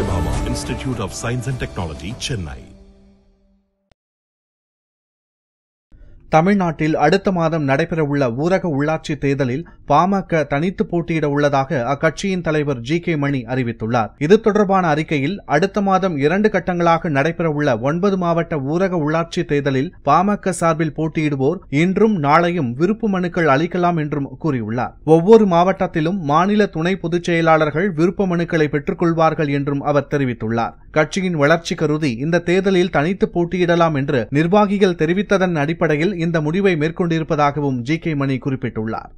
Satyabhama Institute of Science and Technology, Chennai. தமிழ்நாட்டில் அடுத்த மாதம் நடைபெறவுள்ள ஊரக உள்ளாட்சி தேர்தலில் பாமக தனித்து போட்டியிட உள்ளதாக அக்கட்சியின் தலைவர் ஜி கே மணி அறிவித்துள்ளார். இது தொடர்பான அறிக்கையில் அடுத்த மாதம் இரண்டு கட்டங்களாக நடைபெறவுள்ள ஒன்பது மாவட்ட ஊரக உள்ளாட்சி தேர்தலில் பாமக சார்பில் போட்டியிடுவோர் இன்றும் நாளையும் விருப்பு மனுக்கள் அளிக்கலாம் என்றும் கூறியுள்ளார். ஒவ்வொரு மாவட்டத்திலும் மாநில துணை பொதுச் செயலாளர்கள் விருப்ப மனுக்களை பெற்றுக் கொள்வார்கள் என்றும் அவர் தெரிவித்துள்ளார். கட்சியின் வளர்ச்சி கருதி இந்த தேர்தலில் தனித்து போட்டியிடலாம் என்று நிர்வாகிகள் தெரிவித்ததன் அடிப்படையில் இந்த முடிவை மேற்கொண்டிருப்பதாகவும் ஜி கே மணி குறிப்பிட்டுள்ளார்.